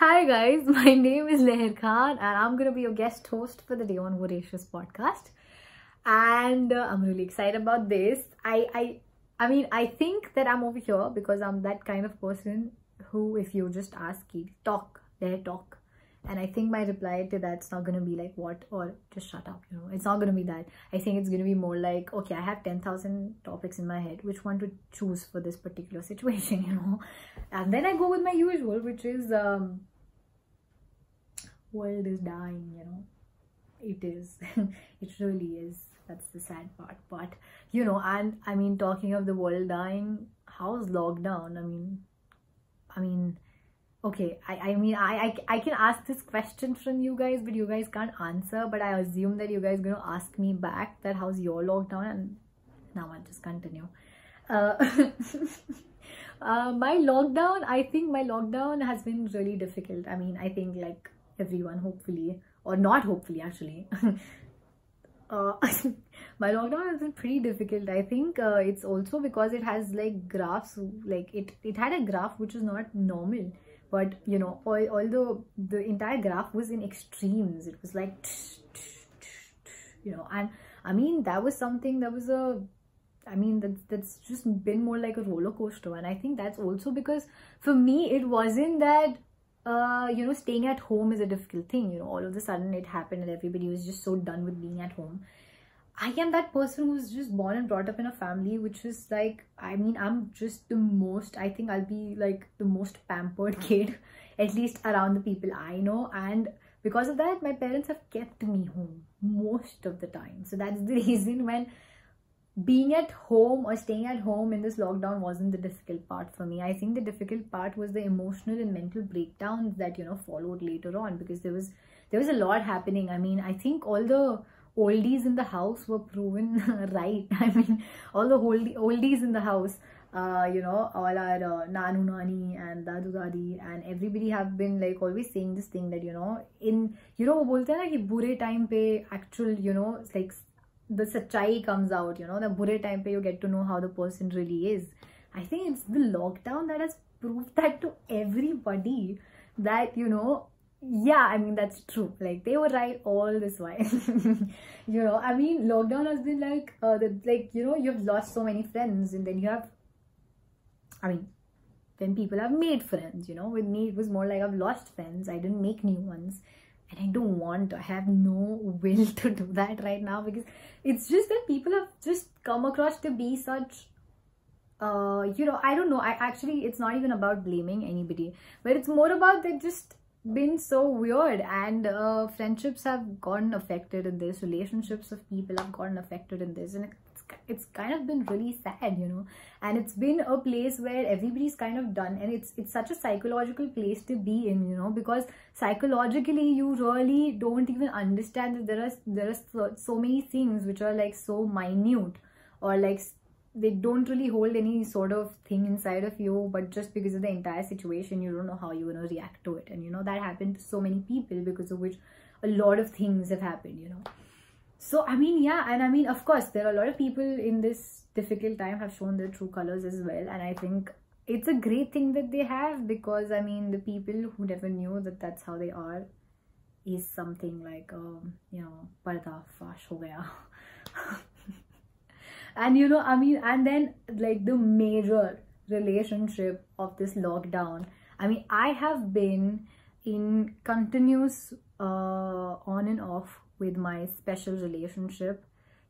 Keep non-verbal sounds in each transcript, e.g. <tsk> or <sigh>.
Hi guys, <laughs> my name is Lehar Khan and I'm gonna be your guest host for the Day on Voracious podcast. And uh, I'm really excited about this. I, I, I mean, I think that I'm over here because I'm that kind of person who, if you just ask, talk, there talk, and i think my reply to that's not going to be like what or just shut up you know. It's not going to be that. I think it's going to be more like okay i have 10000 topics in my head. Which one to choose for this particular <laughs> situation you know? And then i go with my usual which is um world is dying you know. It is <laughs> it really is. That's the sad part. But you know and i mean talking of the world dying how's lockdown? I mean i mean okay I, I mean I, I i can ask this question from you guys but you guys can't answer. But i assume that you guys gonna ask me back that how's your lockdown? And now i'll just continue. Uh, <laughs> uh, my lockdown i think my lockdown has been really difficult. I mean i think like everyone hopefully. Or not hopefully actually. <laughs> Uh, <laughs> my lockdown has been pretty difficult. I think uh, it's also because it has like graphs like it it had a graph which is not normal. But you know although the entire graph was in extremes it was like <tsk> you know and i mean that was something that was a I mean, that, that's just been more like a roller coaster. And I think that's also because for me, it wasn't that, uh, you know, staying at home is a difficult thing. You know, all of a sudden it happened and everybody was just so done with being at home. I am that person who's just born and brought up in a family which is like, I mean, I'm just the most, I think I'll be like the most pampered <laughs> kid, at least around the people I know. And because of that, my parents have kept me home most of the time. So that's the <laughs> reason when being at home or staying at home in this lockdown wasn't the difficult part for me. I think the difficult part was the emotional and mental breakdowns that, you know, followed later on because there was, there was a lot happening. I mean, I think all the, oldies in the house were proven <laughs> right. I mean, all the oldie, oldies in the house, uh, you know, all our uh, Nanu Nani and Dadu Dadi and everybody have been like always saying this thing that, you know, in, you know, वो बोलते हैं ना कि बुरे time पे actual, you know, like the sachai comes out you know the bure time pe you get to know how the person really is. I think it's the lockdown that has proved that to everybody that you know yeah i mean that's true. Like they were right all this while. <laughs> You know i mean lockdown has been like uh, the, like you know you've lost so many friends and then you have i mean then people have made friends you know. With me it was more like i've lost friends. I didn't make new ones and i don't want to i have no will to do that right now because it's just that people have just come across to be such uh you know i don't know i actually it's not even about blaming anybody but it's more about they've just been so weird and uh, friendships have gotten affected in this relationships of people have gotten affected in this and it's, kind of been really sad you know. And it's been a place where everybody's kind of done and it's it's such a psychological place to be in you know because psychologically you really don't even understand that there are there are so, so many things which are like so minute or like they don't really hold any sort of thing inside of you but just because of the entire situation you don't know how you're going to react to it. And you know that happened to so many people because of which a lot of things have happened you know so i mean yeah and i mean of course there are a lot of people in this difficult time have shown their true colors as well and i think it's a great thing that they have because i mean the people who never knew that that's how they are is something like um you know parda fash ho gaya. <laughs> And you know i mean and then like the major relationship of this lockdown. I mean i have been in continuous uh, on and off with my special relationship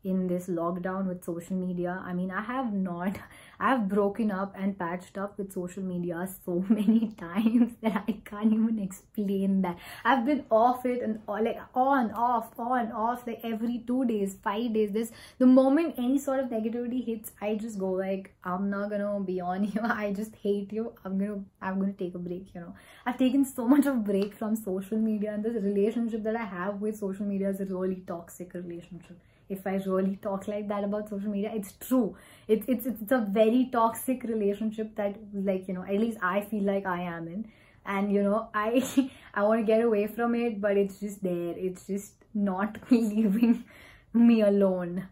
in this lockdown with social media. I mean i have not i've broken up and patched up with social media so <laughs> many times that i can't even explain that. I've been off it and uh, like on off on off like every two days five days. This the moment any sort of negativity hits i just go like i'm not gonna be on you <laughs> i just hate you. I'm gonna i'm gonna take a break you know. I've taken so much of break from social media and this relationship that i have with social media is a really toxic relationship if I really talk like that about social media. It's true. It's, it's, it's a very toxic relationship that like, you know, at least I feel like I am in. And, you know, I, <laughs> I want to get away from it, but it's just there. It's just not <laughs> leaving me alone.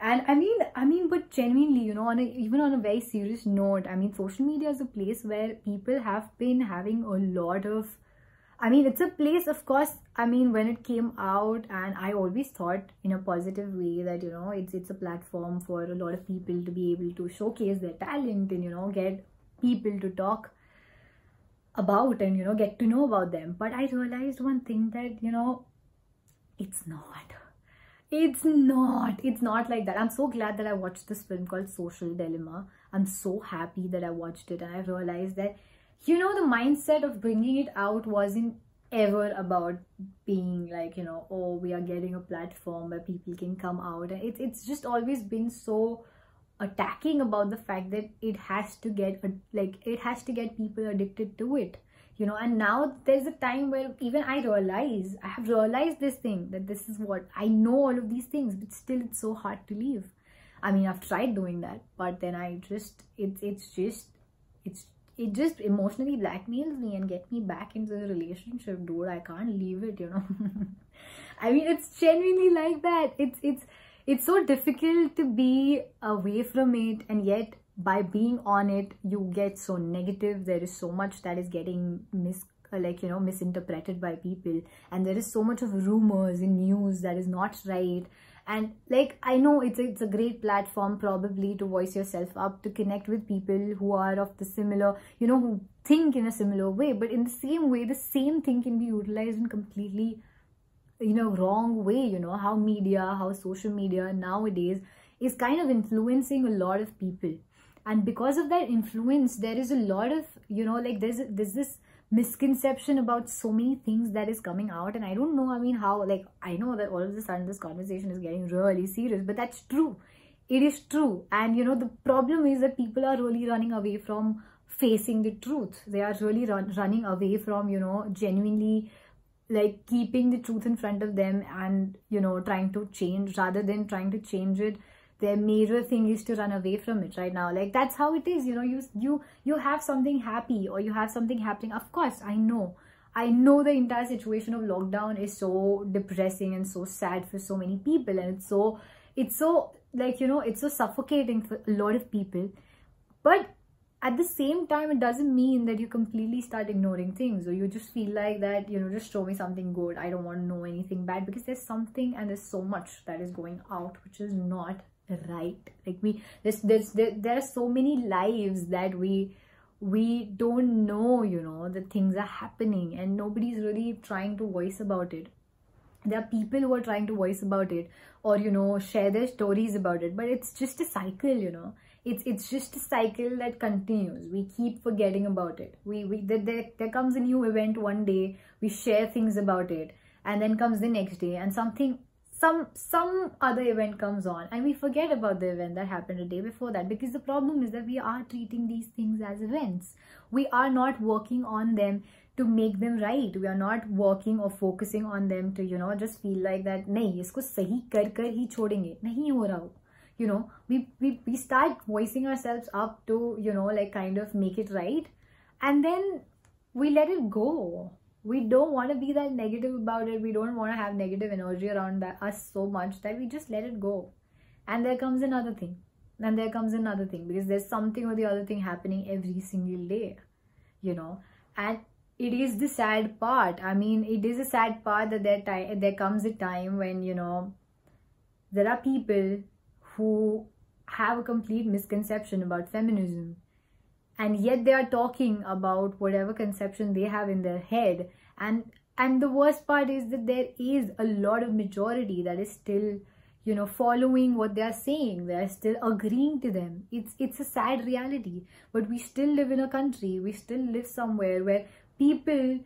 And I mean, I mean, but genuinely, you know, on a, even on a very serious note, I mean, social media is a place where people have been having a lot of I mean, it's a place, of course. I mean, when it came out, and I always thought in a positive way that you know, it's it's a platform for a lot of people to be able to showcase their talent and you know, get people to talk about and you know, get to know about them. But I realized one thing that you know, it's not. It's not. It's not like that. I'm so glad that I watched this film called Social Dilemma. I'm so happy that I watched it and I realized that you know the mindset of bringing it out wasn't ever about being like you know oh we are getting a platform where people can come out. And it's it's just always been so attacking about the fact that it has to get like it has to get people addicted to it you know? And now there's a time where even i realize i have realized this thing that this is what i know all of these things but still it's so hard to leave. I mean i've tried doing that but then i just it's it's just it's it just emotionally blackmails me and get me back into the relationship dude. I can't leave it you know. <laughs> I mean it's genuinely like that. It's it's it's so difficult to be away from it and yet by being on it you get so negative. There is so much that is getting mis like you know misinterpreted by people and there is so much of rumors in news that is not right and like i know it's a, it's a great platform probably to voice yourself up to connect with people who are of the similar you know who think in a similar way. But in the same way the same thing can be utilized in completely you know wrong way you know. How media how social media nowadays is kind of influencing a lot of people. And because of that influence there is a lot of you know like there's there's this misconception about so many things that is coming out and i don't know i mean how like i know that all of a sudden this conversation is getting really serious but that's true. It is true. And you know the problem is that people are really running away from facing the truth. They are really run, running away from you know genuinely like keeping the truth in front of them and you know trying to change rather than trying to change it their major thing is to run away from it right now. Like that's how it is you know you you you have something happy or you have something happening. Of course i know. I know the entire situation of lockdown is so depressing and so sad for so many people and it's so it's so like you know it's so suffocating for a lot of people. But at the same time it doesn't mean that you completely start ignoring things or you just feel like that you know just show me something good. I don't want to know anything bad because there's something and there's so much that is going out which is not right? Like we there's there's there, there are so many lives that we we don't know you know the things are happening and nobody's really trying to voice about it. There are people who are trying to voice about it or you know share their stories about it but it's just a cycle you know. It's it's just a cycle that continues. We keep forgetting about it. We we there, there, there comes a new event one day we share things about it and then comes the next day and something some some other event comes on and we forget about the event that happened a day before that because the problem is that we are treating these things as events. We are not working on them to make them right. We are not working or focusing on them to you know just feel like that nahi isko sahi kar kar hi chhodenge nahi ho raha you know we, we we start voicing ourselves up to you know like kind of make it right and then we let it go we don't want to be that negative about it. We don't want to have negative energy around that, us so much that we just let it go. And there comes another thing. And there comes another thing because there's something or the other thing happening every single day you know? And it is the sad part. I mean it is a sad part that there there comes a time when you know there are people who have a complete misconception about feminism. And yet they are talking about whatever conception they have in their head and and the worst part is that there is a lot of majority that is still you know following what they are saying. They are still agreeing to them. It's it's a sad reality. But we still live in a country. We still live somewhere where people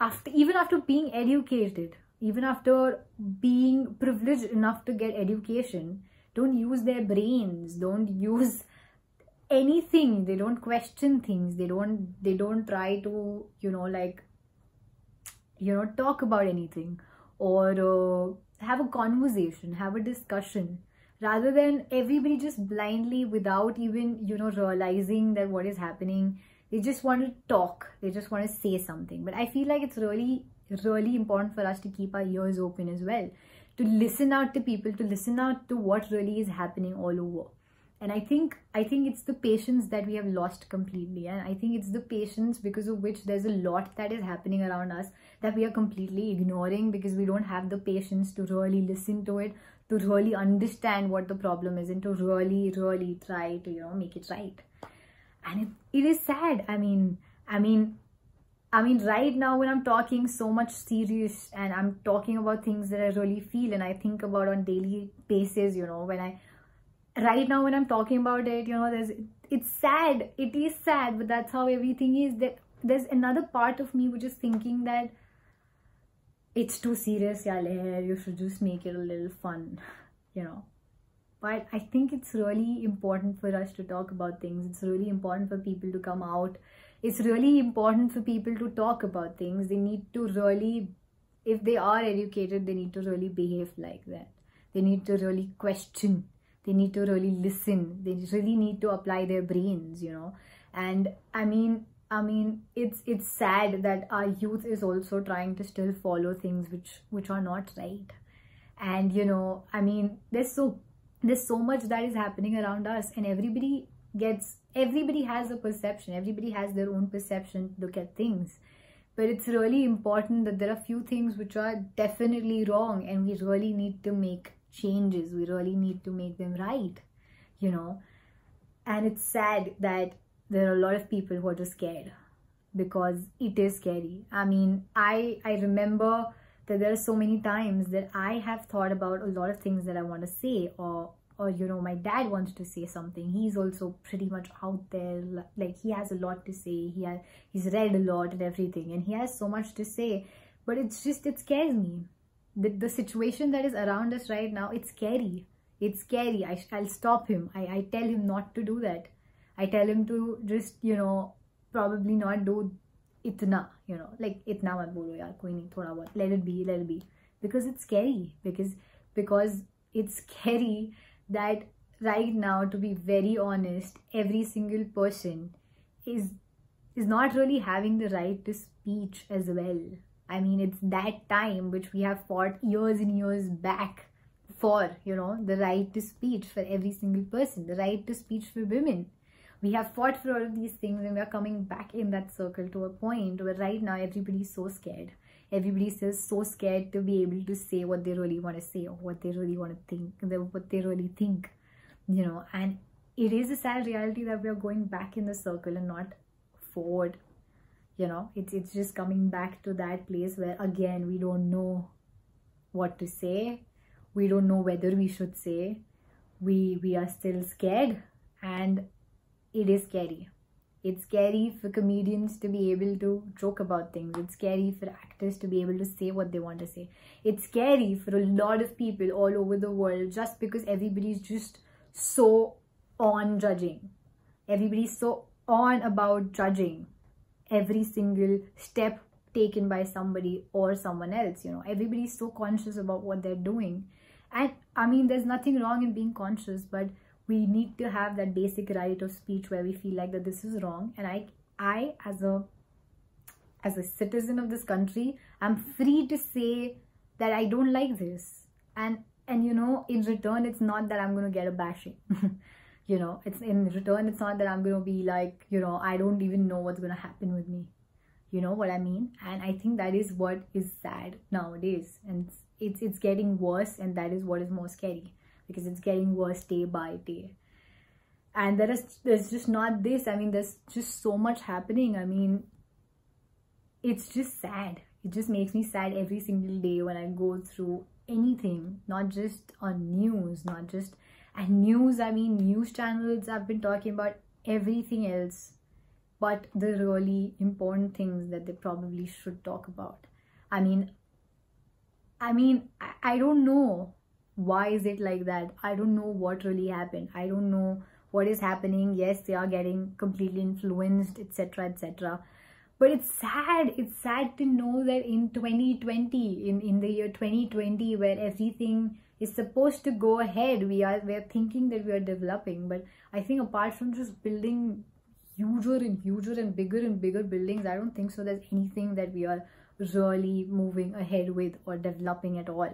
after even after being educated even after being privileged enough to get education don't use their brains. Don't use anything. They don't question things. They don't they don't try to you know like you know talk about anything or uh, have a conversation have a discussion rather than everybody just blindly without even you know realizing that what is happening. They just want to talk. They just want to say something. But i feel like it's really really important for us to keep our ears open as well to listen out to people to listen out to what really is happening all over and i think i think it's the patience that we have lost completely. And i think it's the patience because of which there's a lot that is happening around us that we are completely ignoring because we don't have the patience to really listen to it to really understand what the problem is and to really really try to you know make it right. And it, it is sad. I mean i mean I mean, right now when I'm talking so much serious and I'm talking about things that I really feel and I think about on daily basis, you know, when I, right now when I'm talking about it, you know, there's, it's sad. It is sad, but that's how everything is. That there's another part of me which is thinking that it's too serious, yeah, you should just make it a little fun, you know. But I think it's really important for us to talk about things. It's really important for people to come out it's really important for people to talk about things they need to really if they are educated they need to really behave like that they need to really question they need to really listen. They really need to apply their brains you know. And i mean i mean it's it's sad that our youth is also trying to still follow things which which are not right. And you know i mean there's so there's so much that is happening around us and everybody gets everybody has a perception. Everybody has their own perception look at things. But it's really important that there are few things which are definitely wrong and we really need to make changes. We really need to make them right you know? And it's sad that there are a lot of people who are just scared because it is scary. I mean i i remember that there are so many times that i have thought about a lot of things that i want to say or or you know my dad wants to say something. He's also pretty much out there like he has a lot to say. He has he's read a lot and everything and he has so much to say but it's just it scares me the, the situation that is around us right now it's scary. It's scary. I, i'll stop him. I, I tell him not to do that. I tell him to just you know probably not do itna you know like itna mat bolo yaar koi nahi thoda bahut. Let it be let it be. Because it's scary. Because because it's scary that right now to be very honest every single person is is not really having the right to speech as well i mean it's that time which we have fought years and years back for you know the right to speech for every single person the right to speech for women. We have fought for all of these things and we are coming back in that circle to a point where right now everybody's so scared. Everybody's just so scared to be able to say what they really want to say or what they really want to think what they really think you know and it is a sad reality that we are going back in the circle and not forward you know it's it's just coming back to that place where again we don't know what to say we don't know whether we should say we we are still scared and it is scary it's scary for comedians to be able to joke about things. It's scary for actors to be able to say what they want to say. It's scary for a lot of people all over the world just because everybody's just so on judging. Everybody's so on about judging every single step taken by somebody or someone else. You know, everybody's so conscious about what they're doing. And I mean, there's nothing wrong in being conscious, but we need to have that basic right of speech where we feel like that this is wrong and i i as a as a citizen of this country i'm free to say that i don't like this and and you know in return it's not that i'm going to get a bashing <laughs> you know it's in return it's not that i'm to be like you know i don't even know what's to happen with me. You know what i mean? And i think that is what is sad nowadays. And it's it's, it's getting worse and that is what is more scary because it's getting worse day by day. And there is there's just not this. I mean there's just so much happening. I mean it's just sad. It just makes me sad every single day when i go through anything not just on news not just and news i mean news channels i've been talking about everything else but the really important things that they probably should talk about. I mean i mean i, I don't know why is it like that. I don't know what really happened. I don't know what is happening. Yes they are getting completely influenced etc etc but it's sad. It's sad to know that in 2020 in in the year 2020 where everything is supposed to go ahead. We are we're thinking that we are developing but i think apart from just building huger and huger and bigger and bigger buildings i don't think so there's anything that we are really moving ahead with or developing at all.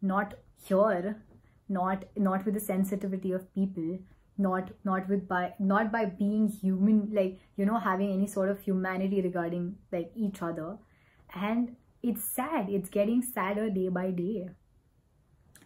Not here not not with the sensitivity of people not not with by not by being human like you know having any sort of humanity regarding like each other. And it's sad. It's getting sadder day by day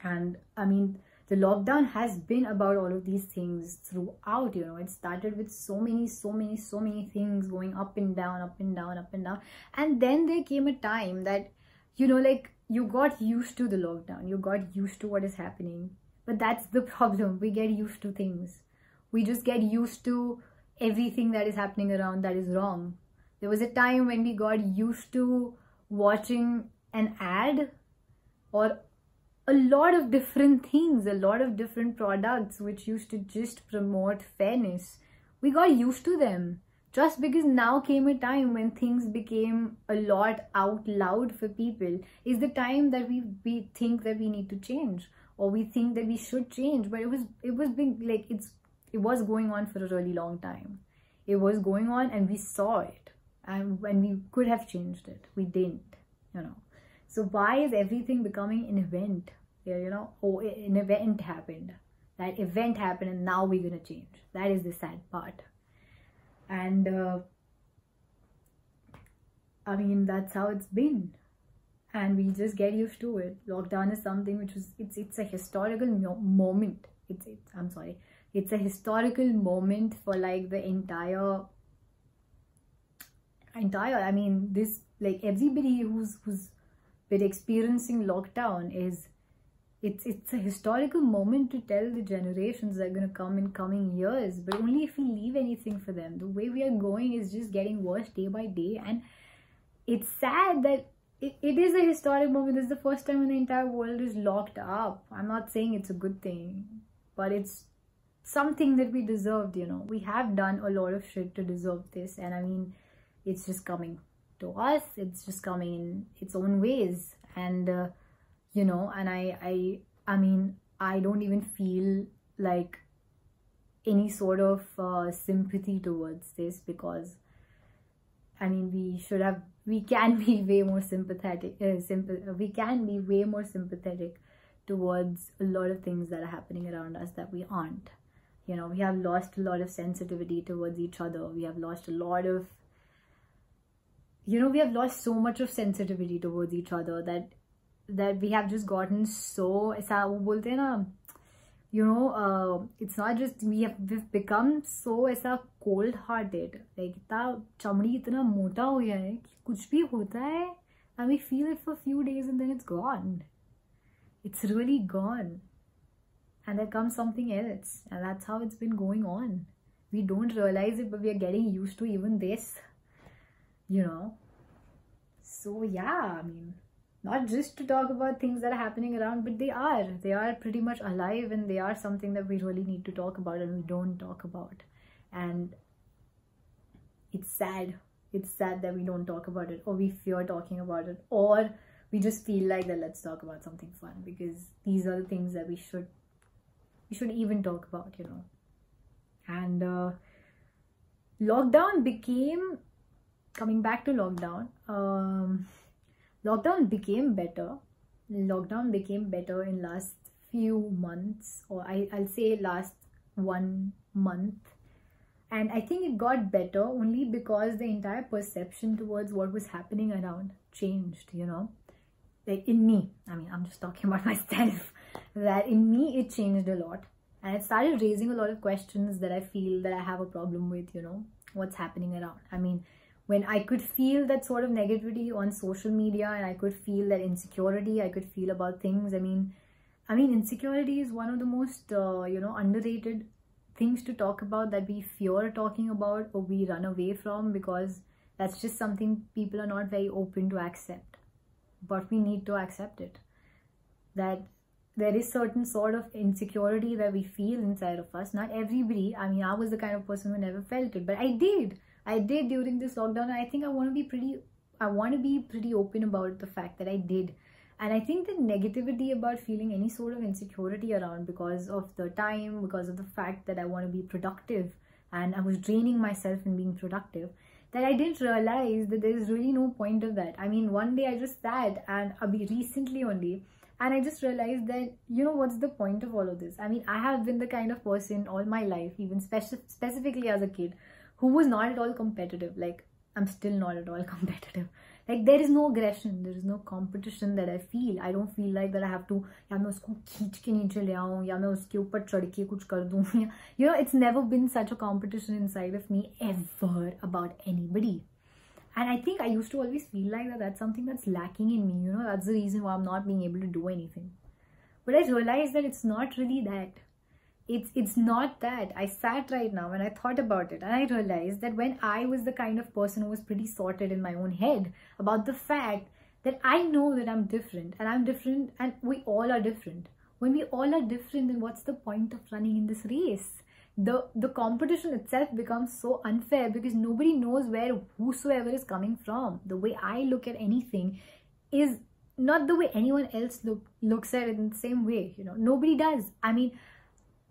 and i mean the lockdown has been about all of these things throughout you know. It started with so many so many so many things going up and down up and down up and down. And then there came a time that you know like you got used to the lockdown. You got used to what is happening. But that's the <laughs> problem. We get used to things. We just get used to everything that is happening around that is wrong. There was a time when we got used to watching an ad or a lot of different things, a lot of different products which used to just promote fairness. We got used to them. Just because now came a time when things became a lot out loud for people is the time that we, we think that we need to change or we think that we should change. But it was it was being like it's it was going on for a really long time. It was going on and we saw it. And when we could have changed it we didn't you know so why is everything becoming an event? Yeah, You know, oh, an event happened. That event happened, and now we're gonna change. That is the sad part. And uh, I mean, that's how it's been, and we just get used to it. Lockdown is something which is, it's, it's a historical moment. It's, it's I'm sorry, it's a historical moment for like the entire entire. I mean, this like everybody who's who's with experiencing lockdown is it's it's a historical moment to tell the generations that are going to come in coming years but only if we leave anything for them. The way we are going is just getting worse day by day and it's sad that it, it is a historic moment. This is the first time when the entire world is locked up. I'm not saying it's a good thing but it's something that we deserved you know. We have done a lot of shit to deserve this and i mean it's just coming to us it's just coming in its own ways. And uh, you know and i i i mean i don't even feel like any sort of uh, sympathy towards this because i mean we should have we can be <laughs> way more sympathetic uh, we can be way more sympathetic towards a lot of things that are happening around us that we aren't. You know we have lost a lot of sensitivity towards each other. We have lost a lot of you know we have lost so much of sensitivity towards each other that that we have just gotten so ऐसा वो बोलते हैं ना you know uh, it's not just we have we've become so ऐसा cold hearted like इतना चमड़ी इतना मोटा हो गया है कि कुछ भी होता है and we feel it for a few days and then it's gone it's really gone and there comes something else and that's how it's been going on we don't realize it but we are getting used to even this you know? So yeah i mean not just to talk about things that are happening around but they are. They are pretty much alive and they are something that we really need to talk about and we don't talk about. And it's sad. It's sad that we don't talk about it or we fear talking about it or we just feel like that let's talk about something fun because these are the things that we should we should even talk about you know? And uh, lockdown became coming back to lockdown um, lockdown became better. Lockdown became better in last few months or I, i'll say last one month. And i think it got better only because the entire perception towards what was happening around changed you know? Like in me i mean i'm just talking <laughs> about myself that in me it changed a lot. And it started raising a lot of questions that i feel that i have a problem with you know what's happening around. I mean when I could feel that sort of negativity on social media and I could feel that insecurity I could feel about things. I mean, I mean, insecurity is one of the most, uh, you know, underrated things to talk about that we fear talking about or we run away from because that's just something people are not very open to accept. But we need to accept it. That there is certain sort of insecurity that we feel inside of us. Not everybody, I mean, I was the kind of person who never felt it, but I did I did during this lockdown. I think I want to be pretty, I want to be pretty open about the fact that I did. And I think the negativity about feeling any sort of insecurity around because of the time, because of the fact that I want to be productive and I was draining myself in being productive, that I didn't realize that there is really no point of that. I mean, one day I just sat and uh, Abhi recently only, and i just realized that you know what's the point of all of this i mean i have been the kind of person all my life even speci- specifically as a kid who was not at all competitive like i'm still not at all <laughs> competitive like there is no aggression there is no competition that i feel i don't feel like that i have to या मैं उसको खींच के नीचे ले आऊँ या मैं उसके ऊपर चढ़ के कुछ कर दूँ <laughs> you know it's never been such a competition inside of me ever about anybody and i think i used to always feel like that that's something that's lacking in me you know that's the reason why i'm not being able to do anything but i realized that it's not really that it's it's not that. I sat right now and i thought about it and i realized that when i was the kind of person who was pretty sorted in my own head about the fact that i know that i'm different and i'm different and we all are different. When we all are different then what's the point of running in this race? The the competition itself becomes so unfair because nobody knows where whosoever is coming from. The way i look at anything is not the way anyone else look looks at it in the same way you know. Nobody does. I mean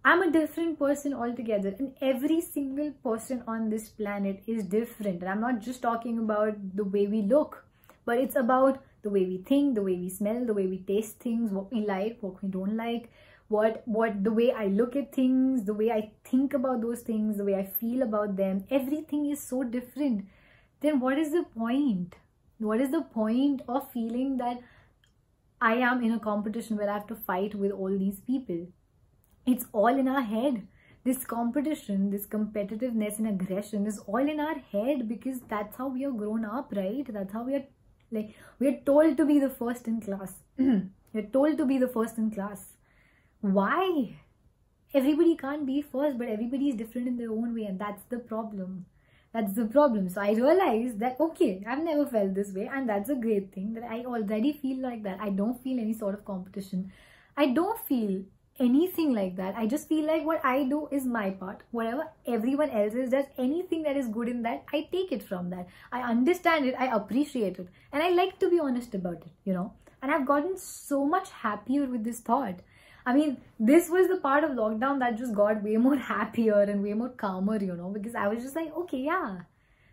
I'm a different person altogether, and every single person on this planet is different. And I'm not just talking about the way we look, but it's about the way we think, the way we smell, the way we taste things, what we like, what we don't like, what what the way I look at things, the way I think about those things, the way I feel about them. Everything is so different. Then what is the point? What is the point of feeling that I am in a competition where I have to fight with all these people? It's all in our head. This competition this competitiveness and aggression is all in our head because that's how we are grown up right? That's how we are like we are told to be the first in class. <clears throat> We're told to be the first in class. Why? Everybody can't be first but everybody is different in their own way and that's the problem. That's the problem. So i realized that okay i've never felt this way and that's a great thing that i already feel like that. I don't feel any sort of competition. I don't feel anything like that. I just feel like what I do is my part. Whatever everyone else is does, anything that is good in that, I take it from that. I understand it, I appreciate it, and I like to be honest about it, you know. And I've gotten so much happier with this thought. I mean, this was the part of lockdown that just got way more <laughs> happier and way more calmer, you know, because I was just like, okay, yeah.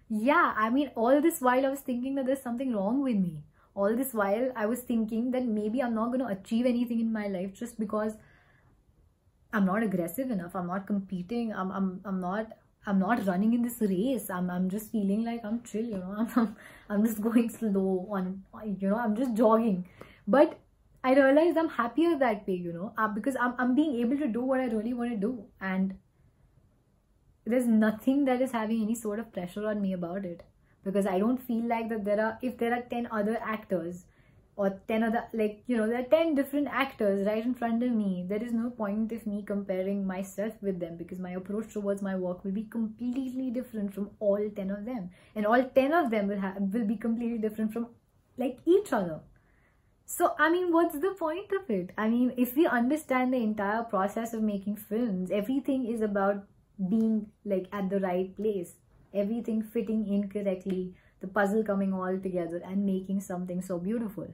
Yeah, I mean, all this while I was thinking that there's something wrong with me. All this while I was thinking that maybe I'm not going to achieve anything in my life just because I'm not aggressive enough. I'm not competing. I'm I'm I'm not I'm not running in this race. I'm I'm just feeling like I'm chill, you know. <laughs> I'm I'm, I'm just going slow on you know, I'm just jogging. But I realized I'm happier that way, you know, uh, because I'm I'm being able to do what I really want to do and there's nothing that is having any sort of pressure on me about it because I don't feel like that there are if there are 10 other actors or 10 other like you know there are 10 different actors right in front of me. There is no point of me comparing myself with them because my approach towards my work will be completely different from all 10 of them. And all 10 of them will have will be completely different from like each other. So i mean what's the point of it? I mean if we understand the entire process of making films everything is about being like at the right place. Everything fitting in correctly the puzzle coming all together and making something so beautiful.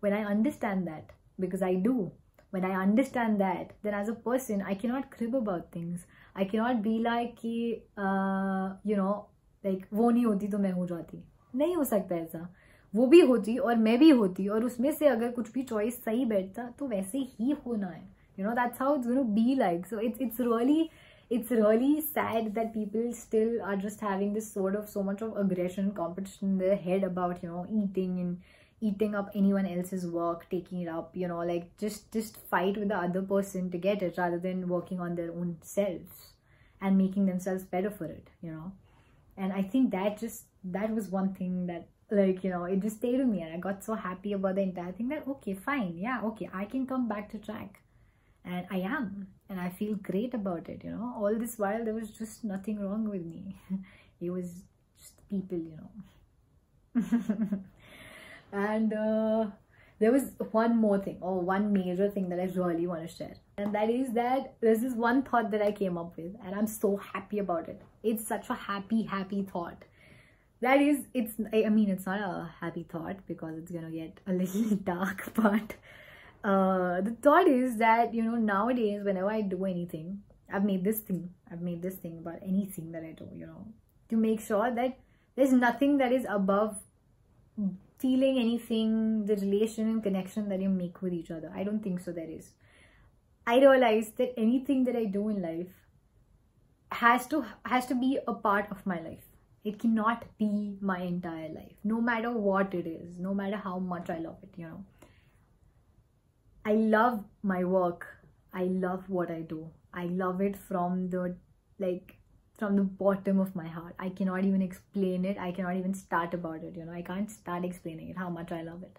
When I understand that, because I do, when I understand that, then as a person, I cannot crib about things. I cannot be like कि uh, you know like वो नहीं होती तो मैं हो जाती नहीं हो सकता ऐसा वो भी होती और मैं भी होती और उसमें से अगर कुछ भी चॉइस सही बैठता तो वैसे ही होना है that's how it's going to be like so it's it's really it's really sad that people still are just having this sort of so much of aggression competition in their head about you know eating and eating up anyone else's work taking it up you know like just just fight with the other person to get it rather than working on their own selves and making themselves better for it you know. And i think that just that was one thing that like you know it just stayed with me and i got so happy about the entire thing that okay fine yeah okay i can come back to track and I am. And I feel great about it you know. All this while there was just nothing wrong with me. <laughs> It was just people you know. <laughs> And uh, there was one more thing or one major thing that I really want to share. And that is that there's this one thought that I came up with and I'm so happy about it. It's such a happy happy thought. That is it's I mean it's not a happy thought because it's gonna get a little <laughs> dark but uh, the thought is that you know nowadays whenever i do anything i've made this thing i've made this thing about anything that i do you know to make sure that there's nothing that is above feeling anything, the relation and connection that you make with each other. I don't think so, there is. I realize that anything that I do in life has to has to be a part of my life. It cannot be my entire life, no matter what it is, no matter how much I love it, you know. I love my work. I love what I do. I love it from the like from the bottom of my heart. I cannot even explain it. I cannot even start about it, you know. I can't start explaining it how much I love it,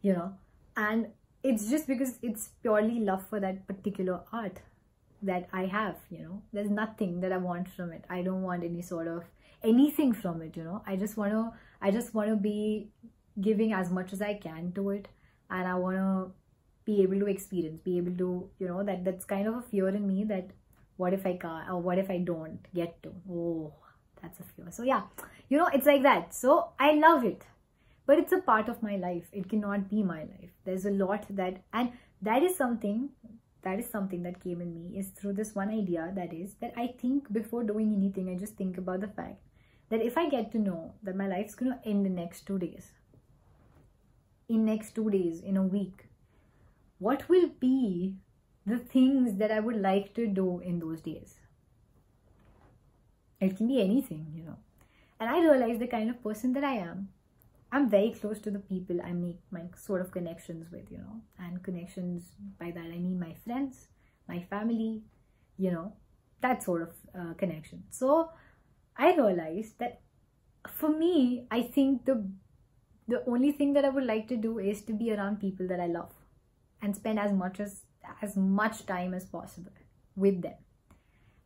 you know. And it's just because it's purely love for that particular art that I have, you know. There's nothing that I want from it. I don't want any sort of anything from it, you know. I just want to I just want to be giving as much as I can to it and I want to be able to experience, be able to, you know, that that's kind of a fear in me that what if I can't or what if I don't get to? Oh, that's a fear. So yeah, you know, it's like that. So I love it but it's a part of my life it cannot be my life there's a lot that and that is something that is something that came in me is through this one idea that is that i think before doing anything i just think about the fact that if i get to know that my life's going to end in next two days in next two days in a week what will be the things that i would like to do in those days? It can be anything you know. And i realize the kind of person that i am. I'm very close to the people I make my sort of connections with, you know, and connections by that I mean my friends, my family, you know, that sort of uh, connection. So I realized that for me, I think the the only thing that I would like to do is to be around people that I love and spend as much as as much time as possible with them.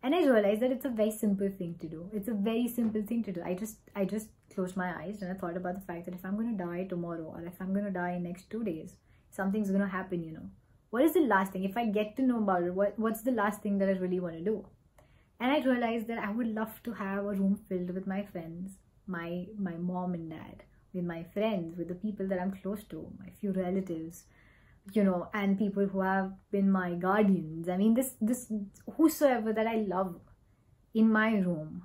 And i realized that it's a very simple thing to do. It's a very simple thing to do. I just i just closed my eyes and i thought about the fact that if i'm going to die tomorrow or if i'm going to die in next two days something's going to happen you know. What is the last thing? If i get to know about it what, what's the last thing that i really want to do? And i realized that i would love to have a room filled with my friends my my mom and dad with my friends with the people that i'm close to my few relatives you know and people who have been my guardians. I mean this this whosoever that i love in my room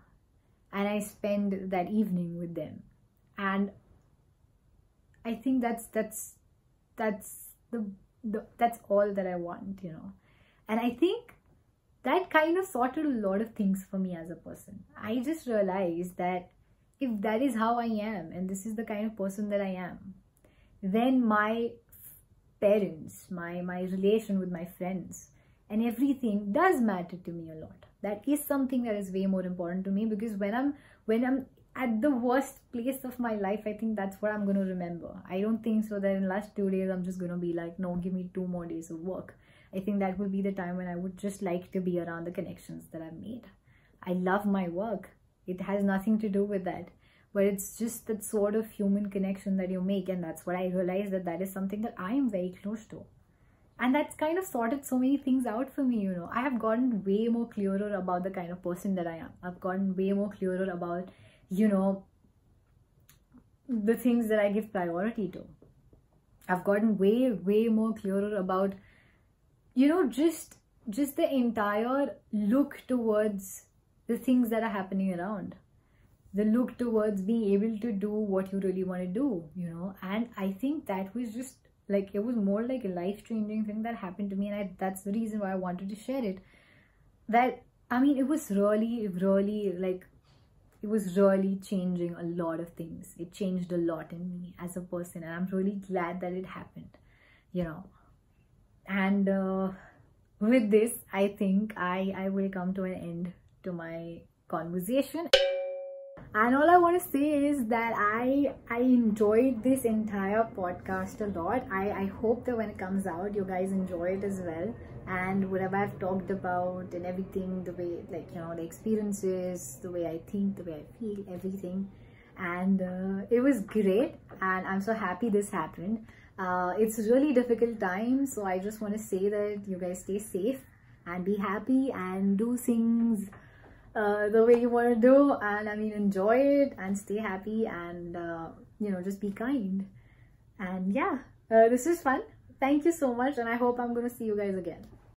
and i spend that evening with them. And i think that's that's that's the, the that's all that i want you know. And i think that kind of sorted a lot of things for me as a person. I just realized that if that is how i am and this is the kind of person that i am then my parents, my, my relation with my friends, and everything does matter to me a lot. That is something that is way more important to me because when I'm when I'm at the worst place of my life, I think that's what I'm gonna remember. I don't think so that in last two days I'm just gonna be like, no, give me two more days of work. I think that will be the time when I would just like to be around the connections that I've made. I love my work. It has nothing to do with that but it's just that sort of human connection that you make and that's what i realized that that is something that i am very close to. And that's kind of sorted so many things out for me you know. I have gotten way more clearer about the kind of person that i am. I've gotten way more clearer about you know the things that i give priority to. I've gotten way way more clearer about you know just just the entire look towards the things that are happening around the look towards being able to do what you really want to do you know? And i think that was just like it was more like a life changing thing that happened to me and I, that's the reason why i wanted to share it. That i mean it was really really like it was really changing a lot of things. It changed a lot in me as a person and i'm really glad that it happened you know? And uh, with this i think i i will come to an end to my conversation and all i want to say is that i i enjoyed this entire podcast a lot. I i hope that when it comes out you guys enjoy it as well. And whatever i've talked about and everything the way like you know the experiences the way i think the way i feel everything. And uh, it was great. And i'm so happy this happened. Uh, it's really difficult time so i just want to say that you guys stay safe and be happy and do things uh, the way you want to do and I mean enjoy it and stay happy and uh, you know just be kind. And yeah uh, this is fun. Thank you so much and I hope I'm gonna see you guys again